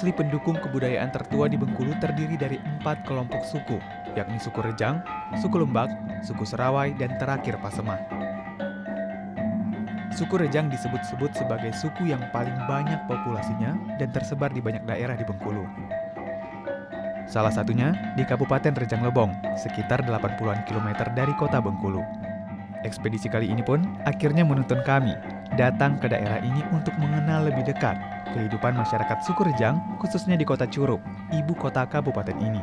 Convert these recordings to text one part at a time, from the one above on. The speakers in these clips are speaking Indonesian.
asli pendukung kebudayaan tertua di Bengkulu terdiri dari empat kelompok suku, yakni suku Rejang, suku Lembak, suku Serawai, dan terakhir Pasemah. Suku Rejang disebut-sebut sebagai suku yang paling banyak populasinya dan tersebar di banyak daerah di Bengkulu. Salah satunya di Kabupaten Rejang Lebong, sekitar 80-an kilometer dari kota Bengkulu. Ekspedisi kali ini pun akhirnya menuntun kami datang ke daerah ini untuk mengenal lebih dekat kehidupan masyarakat suku Rejang, khususnya di kota Curug, ibu kota kabupaten ini.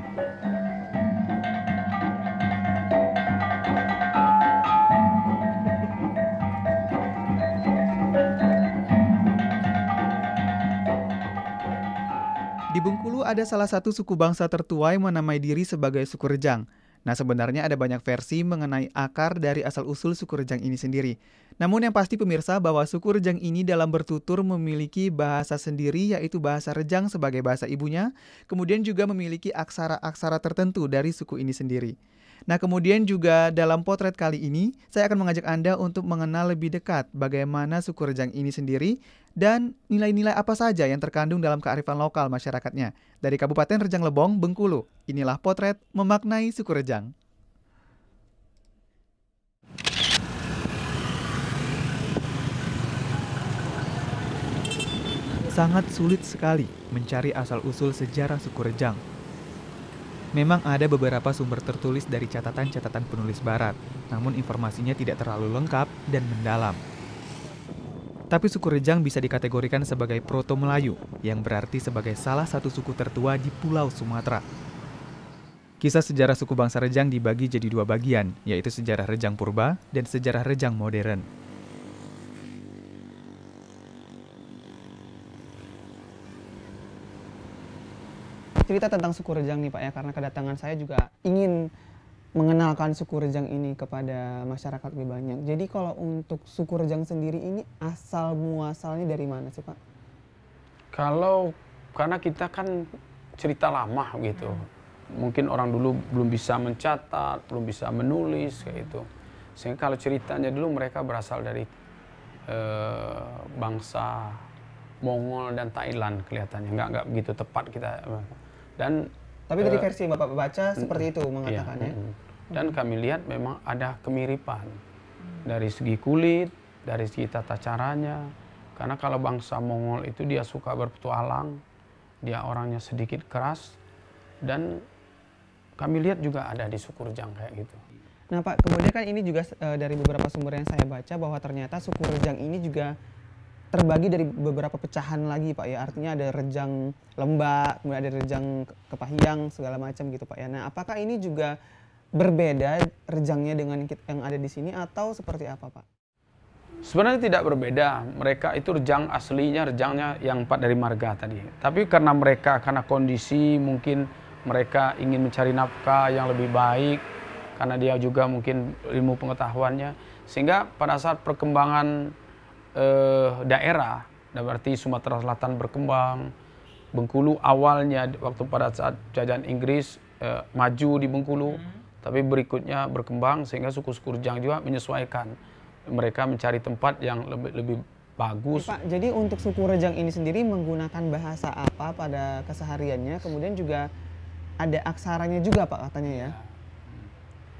Di Bengkulu ada salah satu suku bangsa tertua yang menamai diri sebagai suku Rejang. Nah, sebenarnya ada banyak versi mengenai akar dari asal-usul suku Rejang ini sendiri. Namun yang pasti pemirsa bahwa suku Rejang ini dalam bertutur memiliki bahasa sendiri yaitu bahasa Rejang sebagai bahasa ibunya, kemudian juga memiliki aksara-aksara tertentu dari suku ini sendiri. Nah, kemudian juga dalam potret kali ini, saya akan mengajak Anda untuk mengenal lebih dekat bagaimana suku Rejang ini sendiri dan nilai-nilai apa saja yang terkandung dalam kearifan lokal masyarakatnya. Dari Kabupaten Rejang Lebong, Bengkulu, inilah potret memaknai suku Rejang. Sangat sulit sekali mencari asal-usul sejarah suku Rejang Memang ada beberapa sumber tertulis dari catatan-catatan penulis barat, namun informasinya tidak terlalu lengkap dan mendalam. Tapi suku Rejang bisa dikategorikan sebagai Proto-Melayu, yang berarti sebagai salah satu suku tertua di Pulau Sumatera. Kisah sejarah suku bangsa Rejang dibagi jadi dua bagian, yaitu sejarah Rejang Purba dan sejarah Rejang Modern. Cerita tentang suku Rejang nih Pak ya karena kedatangan saya juga ingin mengenalkan suku Rejang ini kepada masyarakat lebih banyak. Jadi kalau untuk suku Rejang sendiri ini asal muasalnya dari mana sih Pak? Kalau karena kita kan cerita lama gitu. Hmm. Mungkin orang dulu belum bisa mencatat, belum bisa menulis kayak itu. Sehingga kalau ceritanya dulu mereka berasal dari uh, bangsa Mongol dan Thailand kelihatannya. Nggak nggak begitu tepat kita dan tapi dari uh, versi yang Bapak baca seperti itu mengatakannya. Iya, dan kami lihat memang ada kemiripan dari segi kulit, dari segi tata caranya. Karena kalau bangsa Mongol itu dia suka berpetualang, dia orangnya sedikit keras dan kami lihat juga ada di suku Rejang kayak gitu. Nah Pak, kemudian kan ini juga uh, dari beberapa sumber yang saya baca bahwa ternyata suku Rejang ini juga terbagi dari beberapa pecahan lagi Pak ya. Artinya ada rejang lembak, kemudian ada rejang kepahiang segala macam gitu Pak ya. Nah, apakah ini juga berbeda rejangnya dengan yang ada di sini atau seperti apa Pak? Sebenarnya tidak berbeda. Mereka itu rejang aslinya, rejangnya yang empat dari marga tadi. Tapi karena mereka, karena kondisi mungkin mereka ingin mencari nafkah yang lebih baik, karena dia juga mungkin ilmu pengetahuannya, sehingga pada saat perkembangan eh, daerah, berarti Sumatera Selatan berkembang, Bengkulu awalnya waktu pada saat jajahan Inggris eh, maju di Bengkulu, hmm. tapi berikutnya berkembang sehingga suku-suku Rejang juga menyesuaikan. Mereka mencari tempat yang lebih lebih bagus. Pak, jadi untuk suku Rejang ini sendiri menggunakan bahasa apa pada kesehariannya? Kemudian juga ada aksaranya juga Pak katanya ya?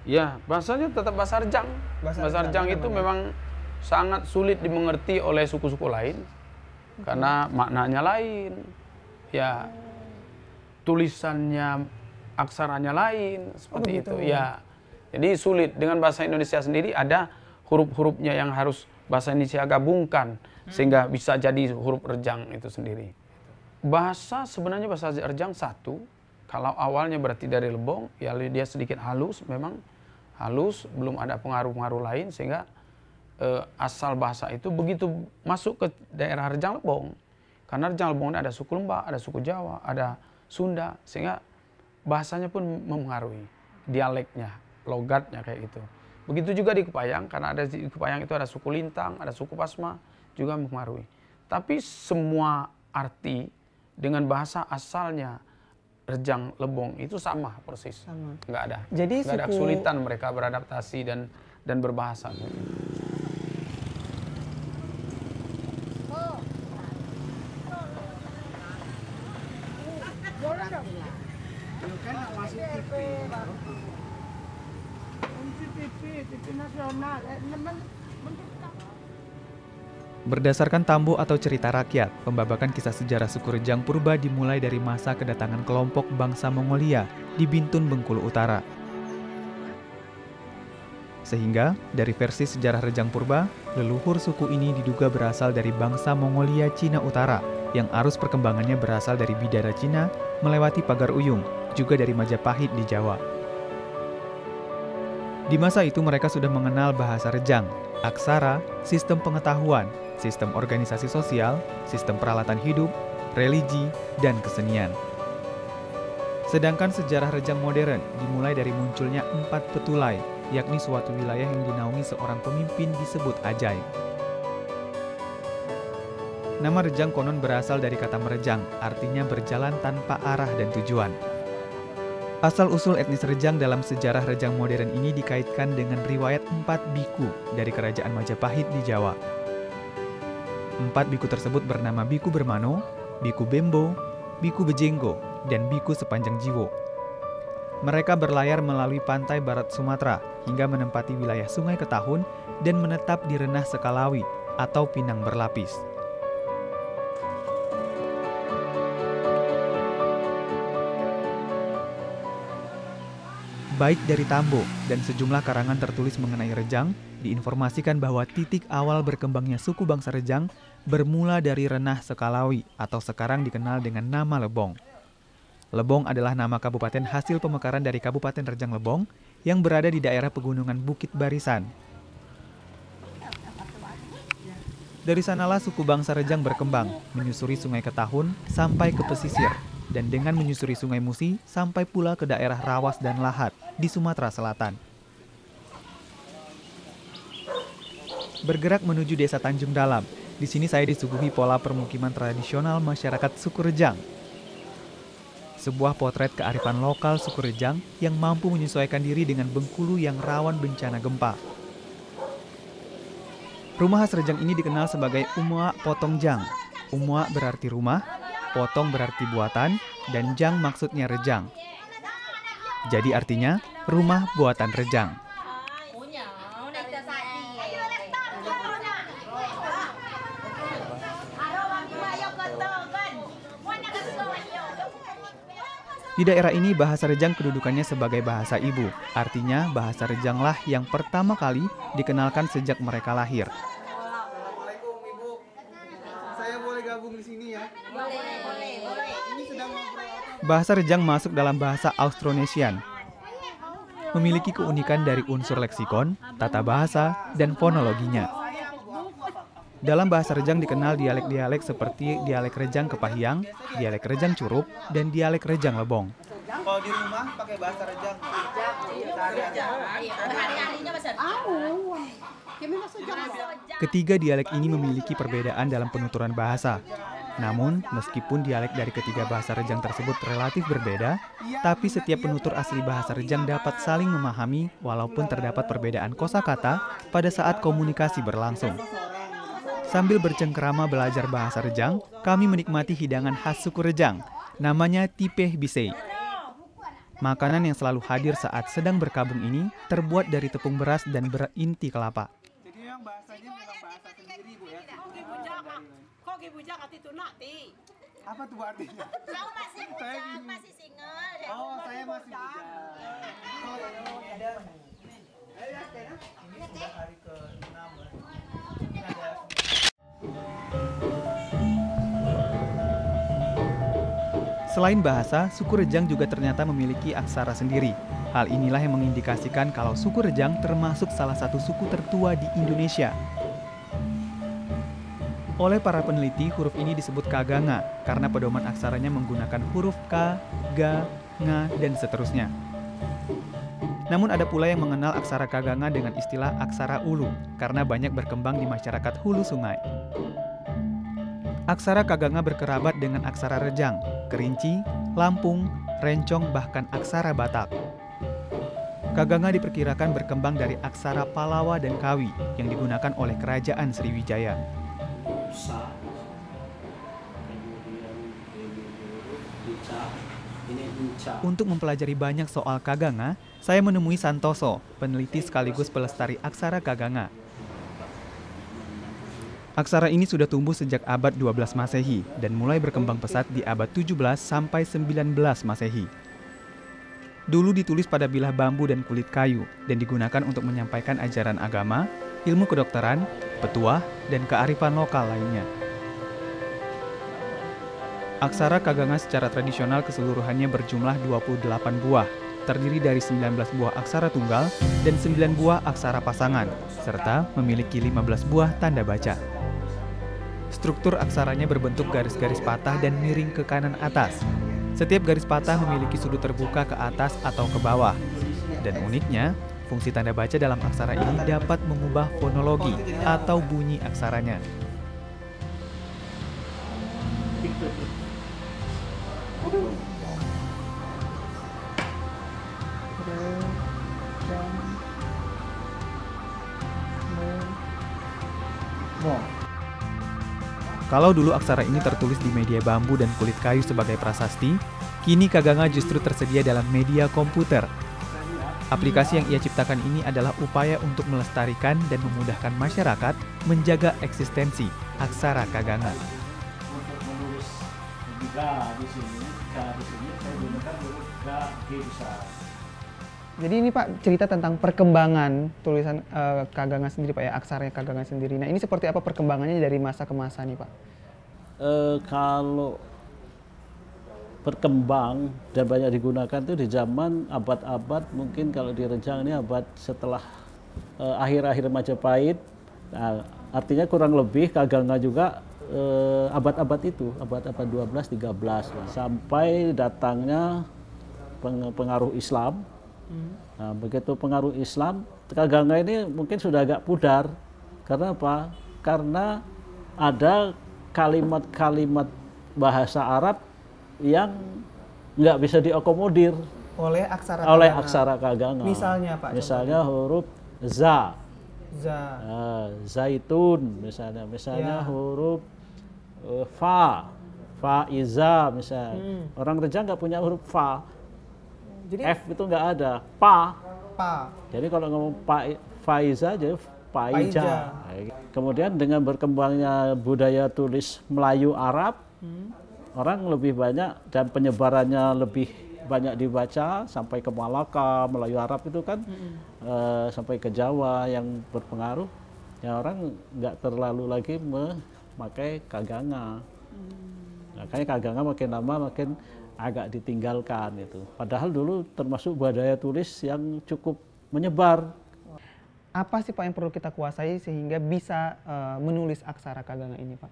Ya, bahasanya tetap bahasa Rejang. Bahasa, bahasa Rejang itu memang sangat sulit dimengerti oleh suku-suku lain karena maknanya lain. Ya tulisannya aksaranya lain seperti oh, itu. ya jadi sulit. Dengan bahasa Indonesia sendiri ada huruf-hurufnya yang harus bahasa Indonesia gabungkan hmm. sehingga bisa jadi huruf rejang itu sendiri. Bahasa sebenarnya bahasa rejang satu. Kalau awalnya berarti dari lebong ya dia sedikit halus memang halus belum ada pengaruh-pengaruh lain sehingga uh, asal bahasa itu begitu masuk ke daerah Rejang Lebong, karena Rejang Lebong ini ada suku Lembak, ada suku Jawa, ada Sunda, sehingga bahasanya pun mempengaruhi dialeknya, logatnya kayak gitu. Begitu juga di Kepayang, karena ada di Kepayang itu ada suku Lintang, ada suku Pasma, juga mempengaruhi. Tapi semua arti dengan bahasa asalnya Rejang Lebong itu sama persis, sama. nggak ada, Jadi nggak suku... ada kesulitan mereka beradaptasi dan dan berbahasa. Berdasarkan tambo atau cerita rakyat, pembabakan kisah sejarah suku Rejang Purba dimulai dari masa kedatangan kelompok bangsa Mongolia di Bintun Bengkulu Utara. Sehingga, dari versi sejarah Rejang Purba, leluhur suku ini diduga berasal dari bangsa Mongolia Cina Utara, yang arus perkembangannya berasal dari Bidara Cina melewati Pagar Uyung, juga dari Majapahit di Jawa. Di masa itu mereka sudah mengenal bahasa Rejang, aksara, sistem pengetahuan, sistem organisasi sosial, sistem peralatan hidup, religi, dan kesenian. Sedangkan sejarah Rejang modern dimulai dari munculnya empat petulai, yakni suatu wilayah yang dinaungi seorang pemimpin disebut ajaib. Nama Rejang konon berasal dari kata merejang, artinya berjalan tanpa arah dan tujuan. Asal-usul etnis Rejang dalam sejarah Rejang modern ini dikaitkan dengan riwayat empat biku dari kerajaan Majapahit di Jawa. Empat biku tersebut bernama Biku Bermano, Biku Bembo, Biku Bejenggo, dan Biku Sepanjang Jiwo. Mereka berlayar melalui pantai barat Sumatera hingga menempati wilayah Sungai Ketahun dan menetap di Renah Sekalawi atau Pinang Berlapis. Baik dari Tambo dan sejumlah karangan tertulis mengenai Rejang, diinformasikan bahwa titik awal berkembangnya suku bangsa Rejang bermula dari Renah Sekalawi atau sekarang dikenal dengan nama Lebong. Lebong adalah nama kabupaten hasil pemekaran dari Kabupaten Rejang Lebong yang berada di daerah pegunungan Bukit Barisan. Dari sanalah suku bangsa Rejang berkembang, menyusuri Sungai Ketahun sampai ke pesisir, dan dengan menyusuri Sungai Musi sampai pula ke daerah Rawas dan Lahat di Sumatera Selatan. Bergerak menuju desa Tanjung Dalam, di sini saya disuguhi pola permukiman tradisional masyarakat suku Rejang. Sebuah potret kearifan lokal suku Rejang yang mampu menyesuaikan diri dengan Bengkulu yang rawan bencana gempa. Rumah khas Rejang ini dikenal sebagai Umua Potongjang. Umua berarti rumah, potong berarti buatan, dan jang maksudnya rejang. Jadi artinya rumah buatan rejang. Di daerah ini bahasa Rejang kedudukannya sebagai bahasa ibu, artinya bahasa Rejanglah yang pertama kali dikenalkan sejak mereka lahir. Bahasa Rejang masuk dalam bahasa Austronesian. Memiliki keunikan dari unsur leksikon, tata bahasa, dan fonologinya. Dalam bahasa Rejang dikenal dialek-dialek seperti dialek Rejang Kepahiang, dialek Rejang Curup, dan dialek Rejang Lebong. Kalau di rumah pakai bahasa Rejang. Ketiga dialek ini memiliki perbedaan dalam penuturan bahasa, namun, meskipun dialek dari ketiga bahasa Rejang tersebut relatif berbeda, tapi setiap penutur asli bahasa Rejang dapat saling memahami walaupun terdapat perbedaan kosakata pada saat komunikasi berlangsung. Sambil bercengkerama belajar bahasa Rejang, kami menikmati hidangan khas suku Rejang, namanya tipeh bisei. Makanan yang selalu hadir saat sedang berkabung ini terbuat dari tepung beras dan berinti kelapa. Bujang hati tunak ti. Apa tuh artinya? Kau masih bujang, masih single. Oh, saya masih bujang. Oh, ya, ada. Ini sudah hari ke-6. Selain bahasa, suku Rejang juga ternyata memiliki aksara sendiri. Hal inilah yang mengindikasikan kalau suku Rejang termasuk salah satu suku tertua di Indonesia oleh para peneliti, huruf ini disebut kaganga karena pedoman aksaranya menggunakan huruf K, Ga, Nga, dan seterusnya. Namun ada pula yang mengenal aksara kaganga dengan istilah aksara ulu karena banyak berkembang di masyarakat hulu sungai. Aksara kaganga berkerabat dengan aksara rejang, kerinci, lampung, rencong, bahkan aksara batak. Kaganga diperkirakan berkembang dari aksara Palawa dan Kawi yang digunakan oleh kerajaan Sriwijaya. Ini Untuk mempelajari banyak soal Kaganga, saya menemui Santoso, peneliti sekaligus pelestari aksara Kaganga. Aksara ini sudah tumbuh sejak abad 12 Masehi dan mulai berkembang pesat di abad 17 sampai 19 Masehi. Dulu ditulis pada bilah bambu dan kulit kayu dan digunakan untuk menyampaikan ajaran agama, ilmu kedokteran, petuah, dan kearifan lokal lainnya. Aksara Kaganga secara tradisional keseluruhannya berjumlah 28 buah, terdiri dari 19 buah aksara tunggal dan 9 buah aksara pasangan, serta memiliki 15 buah tanda baca. Struktur aksaranya berbentuk garis-garis patah dan miring ke kanan atas. Setiap garis patah memiliki sudut terbuka ke atas atau ke bawah. Dan uniknya, fungsi tanda baca dalam aksara ini dapat mengubah fonologi atau bunyi aksaranya. Kalau dulu aksara ini tertulis di media bambu dan kulit kayu sebagai prasasti, kini Kaganga justru tersedia dalam media komputer. Aplikasi yang ia ciptakan ini adalah upaya untuk melestarikan dan memudahkan masyarakat menjaga eksistensi aksara Kaganga. Untuk menulis di sini, di sini saya gunakan huruf G besar. Jadi ini Pak cerita tentang perkembangan tulisan uh, Kaganga sendiri Pak ya, aksaranya Kaganga sendiri. Nah ini seperti apa perkembangannya dari masa ke masa nih Pak? Eh, kalau berkembang dan banyak digunakan itu di zaman abad-abad mungkin kalau di Rejang ini abad setelah eh, akhir-akhir Majapahit. Nah, artinya kurang lebih Kaganga juga eh, abad-abad itu, abad-abad 12 13 lah. sampai datangnya peng- pengaruh Islam. Nah, begitu pengaruh Islam, Kaganga ini mungkin sudah agak pudar. Karena apa? Karena ada kalimat-kalimat bahasa Arab yang nggak bisa diakomodir Oleh aksara oleh Kaganga. aksara Kaganga. Misalnya, Pak, Misalnya huruf za, Za. Nah, zaitun misalnya, misalnya Ya. huruf eh, fa, faiza misalnya. Hmm. Orang Rejang nggak punya huruf fa, Jadi F itu nggak ada, pa. Pa. Jadi kalau ngomong pa, faiza jadi Paija. paija. Kemudian dengan berkembangnya budaya tulis Melayu Arab, Hmm. orang lebih banyak dan penyebarannya lebih banyak dibaca sampai ke Malaka, Melayu Arab itu kan eh, sampai ke Jawa yang berpengaruh. Ya orang nggak terlalu lagi memakai kaganga. Makanya kaganga makin lama makin agak ditinggalkan itu. Padahal dulu termasuk budaya tulis yang cukup menyebar. Apa sih Pak yang perlu kita kuasai sehingga bisa eh, menulis aksara Kaganga ini Pak?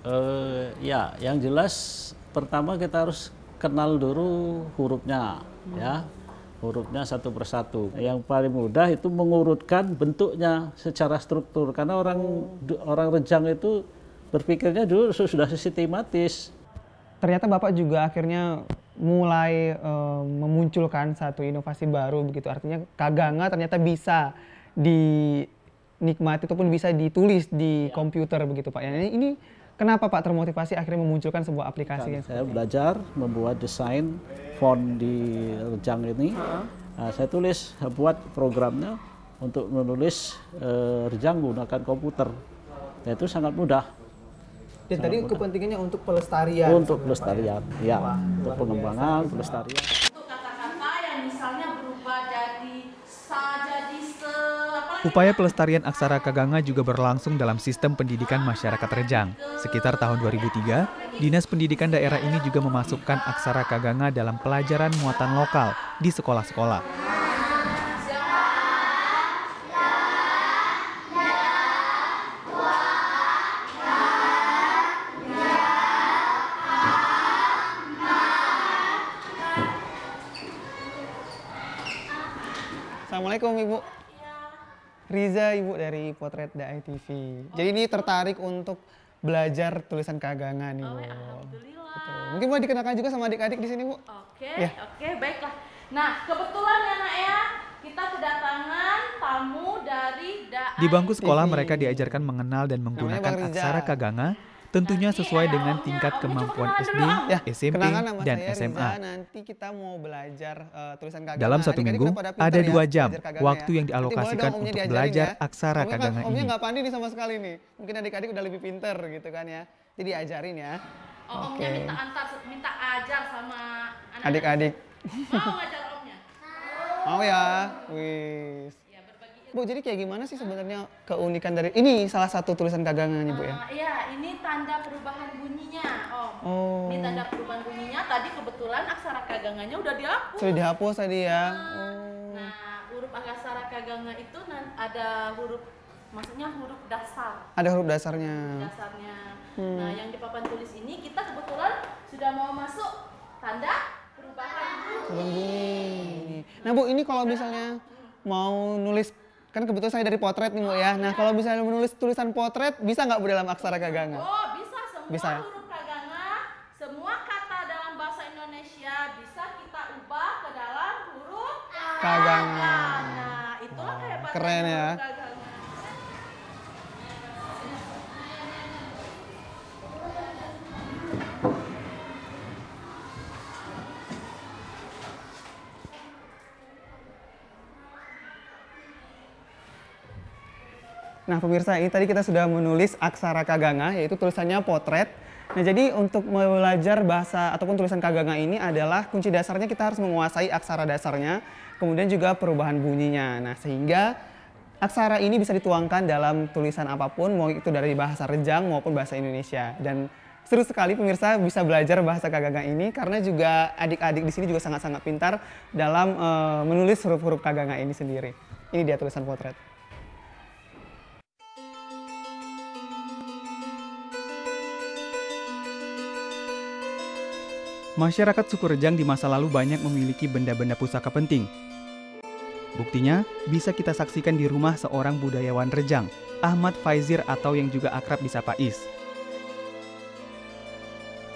Eh, ya, yang jelas pertama kita harus kenal dulu hurufnya, ya, hurufnya satu persatu. Yang paling mudah itu mengurutkan bentuknya secara struktur, karena orang du- orang rejang itu berpikirnya dulu su- sudah sistematis. Ternyata Bapak juga akhirnya mulai eh, memunculkan satu inovasi baru begitu. Artinya Kaganga ternyata bisa dinikmati ataupun bisa ditulis di komputer begitu Pak. Ya, ini, ini kenapa Pak termotivasi akhirnya memunculkan sebuah aplikasi yang Saya belajar membuat desain font di rejang ini. Nah, saya tulis, saya buat programnya untuk menulis eh, rejang menggunakan komputer. Dan itu sangat mudah. Dan tadi kepentingannya untuk pelestarian. untuk pelestarian ya untuk pengembangan pelestarian untuk kata-kata yang misalnya berubah jadi sa jadi se apa Upaya pelestarian aksara Kaganga juga berlangsung dalam sistem pendidikan masyarakat Rejang. Sekitar tahun 2003, Dinas Pendidikan daerah ini juga memasukkan aksara Kaganga dalam pelajaran muatan lokal di sekolah-sekolah. Assalamualaikum Ibu. Riza Ibu dari Potret Dai TV. Jadi ini tertarik untuk belajar tulisan Kaganga nih Bu. alhamdulillah Betul. Mungkin boleh dikenalkan juga sama adik-adik di sini Bu. oke Ya. oke baiklah nah kebetulan ya nak ya kita kedatangan tamu dari da Di bangku sekolah mereka diajarkan mengenal dan menggunakan aksara Kaganga tentunya sesuai dengan tingkat kemampuan SD, Ya, SMP, dan SMA. Nanti kita mau belajar eh, tulisan kaganga. Dalam satu Adik-adik minggu, ada ya dua jam kaganga waktu ya. yang dialokasikan dong omnya untuk belajar ya. aksara Omnya nggak- kaganga Omnya ini. nggak pandai nih sama sekali nih. Mungkin adik-adik udah lebih pinter gitu kan ya. Jadi diajarin ya. Oh, omnya Oke. minta antar, minta ajar sama anak Adik-adik. Mau ngajar omnya? Mau ya? Wis. Bu, jadi kayak gimana sih sebenarnya keunikan dari ini salah satu tulisan kaganganya, Bu ya? Ah, Iya, ini tanda perubahan bunyinya, Om. Oh. Ini tanda perubahan bunyinya. Tadi kebetulan aksara kaganganya udah dihapus. Sudah dihapus tadi ya. Ah, Oh. Nah, huruf aksara kaganga itu ada huruf, maksudnya huruf dasar. Ada huruf dasarnya. Dasarnya. Hmm. Nah, yang di papan tulis ini kita kebetulan sudah mau masuk tanda perubahan bunyi. Nah Bu, ini kalau misalnya mau nulis, kan kebetulan saya dari potret nih Bu ya. Nah kalau misalnya menulis tulisan potret, bisa nggak Bu dalam aksara kaganga? Oh, bisa semua Bisa ya? huruf kaganga, semua kata dalam bahasa Indonesia bisa kita ubah ke dalam huruf Kaganga. Nah, itulah kehebatannya keren ya. kaganga. Nah pemirsa, ini tadi kita sudah menulis aksara kaganga, yaitu tulisannya potret. Nah jadi untuk belajar bahasa ataupun tulisan kaganga ini adalah kunci dasarnya kita harus menguasai aksara dasarnya, kemudian juga perubahan bunyinya. Nah sehingga aksara ini bisa dituangkan dalam tulisan apa pun, mau itu dari bahasa Rejang maupun bahasa Indonesia. Dan seru sekali pemirsa bisa belajar bahasa kaganga ini karena juga adik-adik di sini juga sangat-sangat pintar dalam eh, menulis huruf-huruf kaganga ini sendiri. Ini dia tulisan potret. Masyarakat suku Rejang di masa lalu banyak memiliki benda-benda pusaka penting. Buktinya, bisa kita saksikan di rumah seorang budayawan Rejang, Ahmad Faizir atau yang juga akrab disapa Is.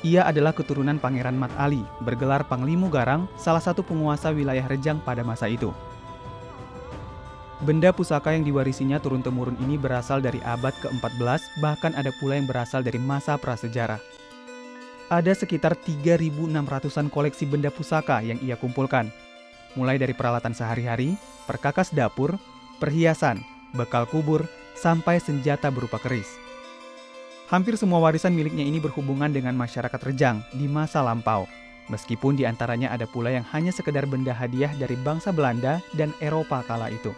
Ia adalah keturunan Pangeran Mat Ali, bergelar Panglimu Garang, salah satu penguasa wilayah Rejang pada masa itu. Benda pusaka yang diwarisinya turun-temurun ini berasal dari abad ke-14, bahkan ada pula yang berasal dari masa prasejarah. Ada sekitar 3.600-an koleksi benda pusaka yang ia kumpulkan, mulai dari peralatan sehari-hari, perkakas dapur, perhiasan, bekal kubur, sampai senjata berupa keris. Hampir semua warisan miliknya ini berhubungan dengan masyarakat Rejang di masa lampau, meskipun di antaranya ada pula yang hanya sekedar benda hadiah dari bangsa Belanda dan Eropa kala itu.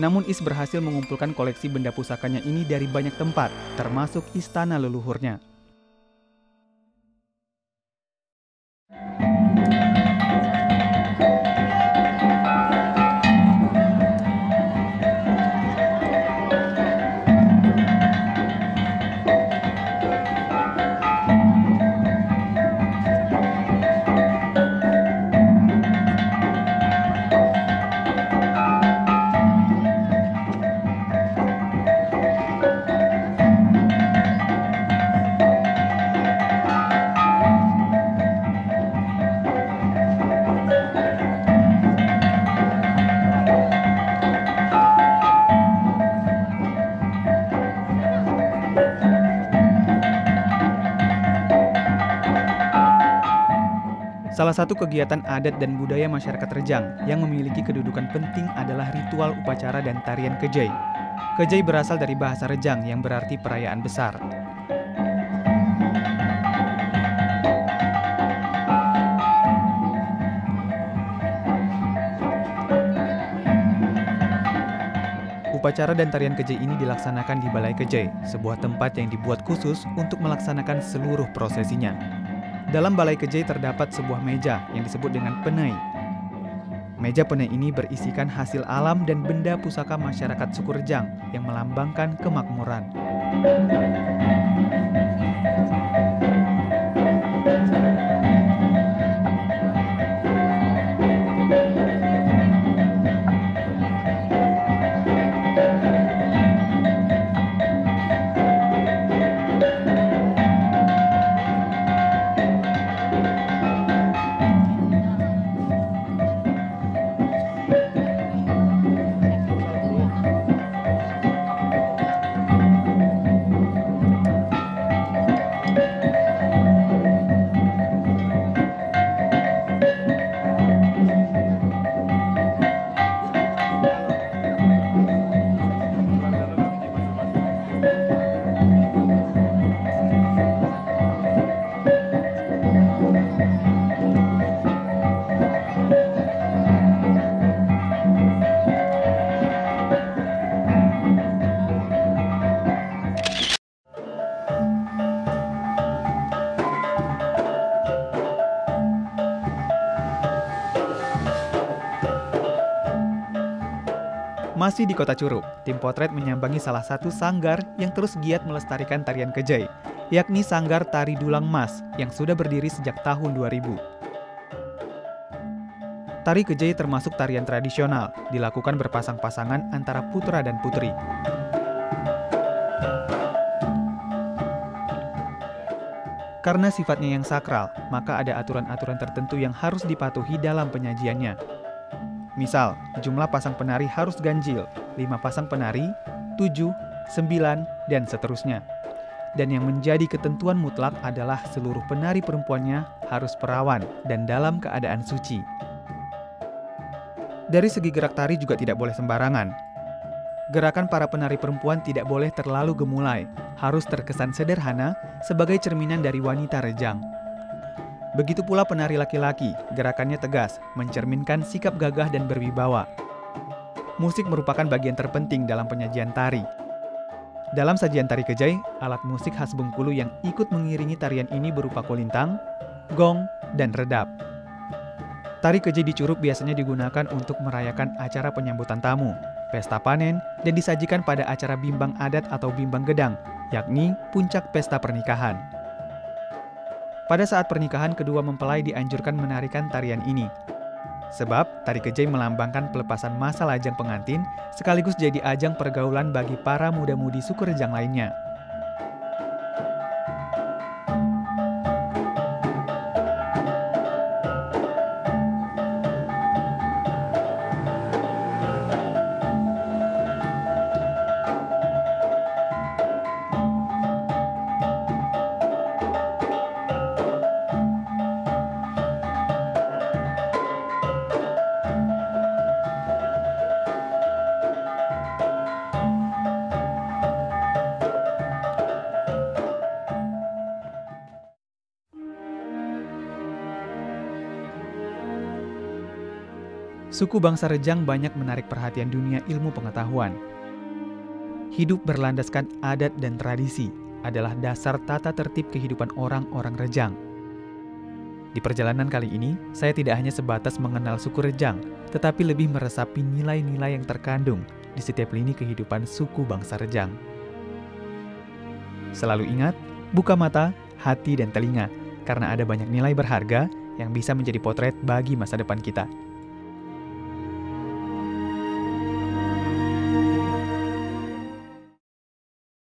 Namun Is berhasil mengumpulkan koleksi benda pusakanya ini dari banyak tempat, termasuk istana leluhurnya. Salah satu kegiatan adat dan budaya masyarakat Rejang yang memiliki kedudukan penting adalah ritual upacara dan tarian kejai. Kejai berasal dari bahasa Rejang yang berarti perayaan besar. Upacara dan tarian kejai ini dilaksanakan di Balai Kejai, sebuah tempat yang dibuat khusus untuk melaksanakan seluruh prosesinya. Dalam balai kejai terdapat sebuah meja yang disebut dengan penai. Meja penai ini berisikan hasil alam dan benda pusaka masyarakat suku Rejang yang melambangkan kemakmuran. Masih di kota Curup, tim potret menyambangi salah satu sanggar yang terus giat melestarikan tarian kejai, yakni Sanggar Tari Dulang Mas yang sudah berdiri sejak tahun 2000. Tari kejai termasuk tarian tradisional, dilakukan berpasang-pasangan antara putra dan putri. Karena sifatnya yang sakral, maka ada aturan-aturan tertentu yang harus dipatuhi dalam penyajiannya. Misal, jumlah pasang penari harus ganjil, 5 pasang penari, 7, 9, dan seterusnya. Dan yang menjadi ketentuan mutlak adalah seluruh penari perempuannya harus perawan dan dalam keadaan suci. Dari segi gerak tari juga tidak boleh sembarangan. Gerakan para penari perempuan tidak boleh terlalu gemulai, harus terkesan sederhana sebagai cerminan dari wanita rejang. Begitu pula penari laki-laki, gerakannya tegas, mencerminkan sikap gagah dan berwibawa. Musik merupakan bagian terpenting dalam penyajian tari. Dalam sajian tari kejai, alat musik khas Bengkulu yang ikut mengiringi tarian ini berupa kolintang, gong, dan redap. Tari kejai di Curup biasanya digunakan untuk merayakan acara penyambutan tamu, pesta panen, dan disajikan pada acara bimbang adat atau bimbang gedang, yakni puncak pesta pernikahan. Pada saat pernikahan, kedua mempelai dianjurkan menarikan tarian ini. Sebab, tari kejai melambangkan pelepasan masa lajang pengantin, sekaligus jadi ajang pergaulan bagi para muda-mudi suku rejang lainnya. Suku bangsa Rejang banyak menarik perhatian dunia ilmu pengetahuan. Hidup berlandaskan adat dan tradisi adalah dasar tata tertib kehidupan orang-orang Rejang. Di perjalanan kali ini, saya tidak hanya sebatas mengenal suku Rejang, tetapi lebih meresapi nilai-nilai yang terkandung di setiap lini kehidupan suku bangsa Rejang. Selalu ingat, buka mata, hati, dan telinga, karena ada banyak nilai berharga yang bisa menjadi potret bagi masa depan kita.